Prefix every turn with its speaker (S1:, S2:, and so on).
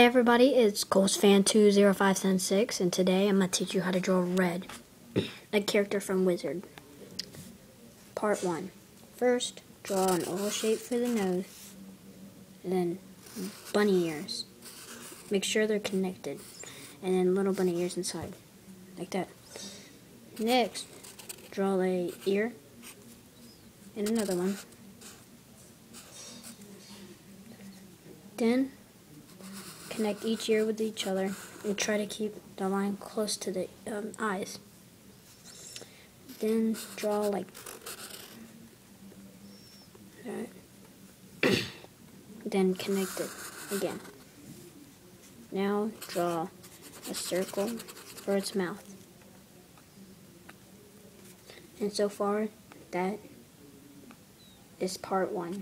S1: Hi everybody, it's ColtsFan20576 and today I'm going to teach you how to draw Red, a character from Wizard. Part 1. First, draw an oval shape for the nose, then bunny ears. Make sure they're connected, and then little bunny ears inside, like that. Next, draw a ear, and another one. Then, connect each ear with each other and try to keep the line close to the um, eyes. Then draw like that. then connect it again. Now draw a circle for its mouth. And so far, that is part one.